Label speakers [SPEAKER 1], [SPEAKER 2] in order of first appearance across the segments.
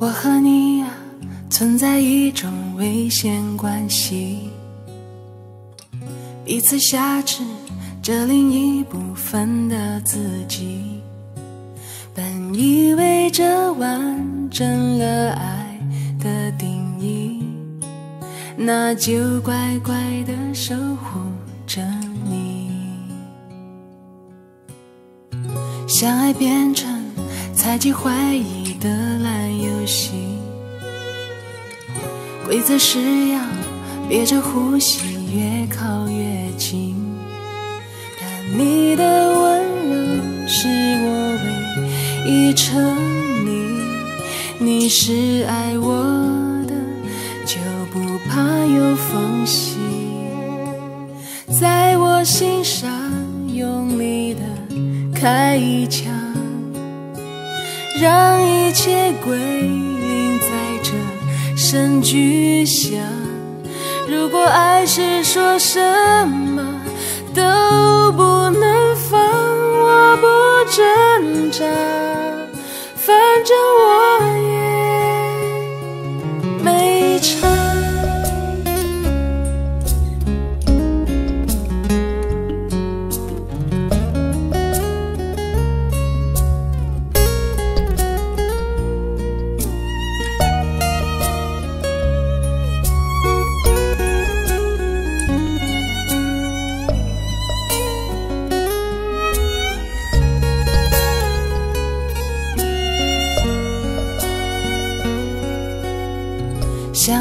[SPEAKER 1] 我和你呀存在一种危险关系，彼此挟持着另一部分的自己。本以为这完整了爱的定义，那就乖乖的守护着你。相爱变成猜忌怀疑的烂游戏，规则是要憋着呼吸，越靠越近。但你的温柔是我唯一沉溺，你是爱我的，就不怕有缝隙，在我心上用力的开一枪，让一切归零，在这声巨响。如果爱是说什么都不能放，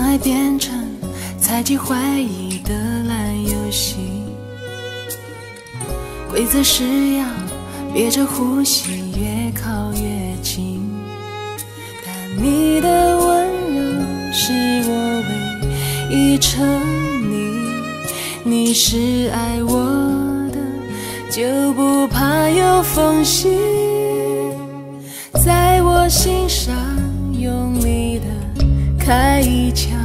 [SPEAKER 1] 爱变成猜忌怀疑的烂游戏，规则是要憋着呼吸，越靠越近。但你的温柔是我唯一沉溺，你是爱我的，就不怕有缝隙，在我心上用力的。开一枪，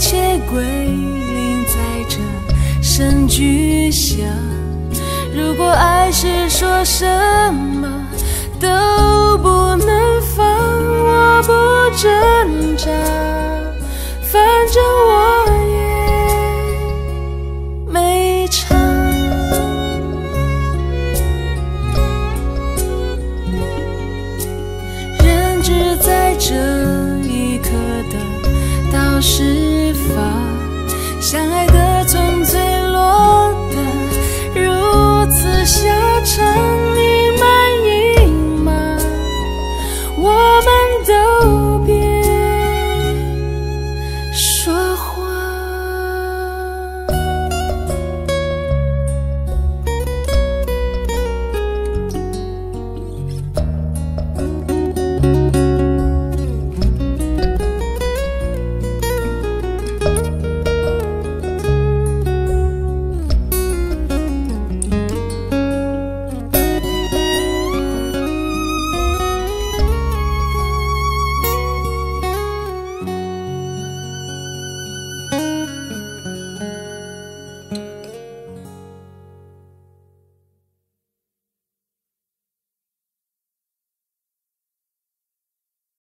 [SPEAKER 1] 切归零，在这声巨响。如果爱是说什么都不能放，我不挣扎，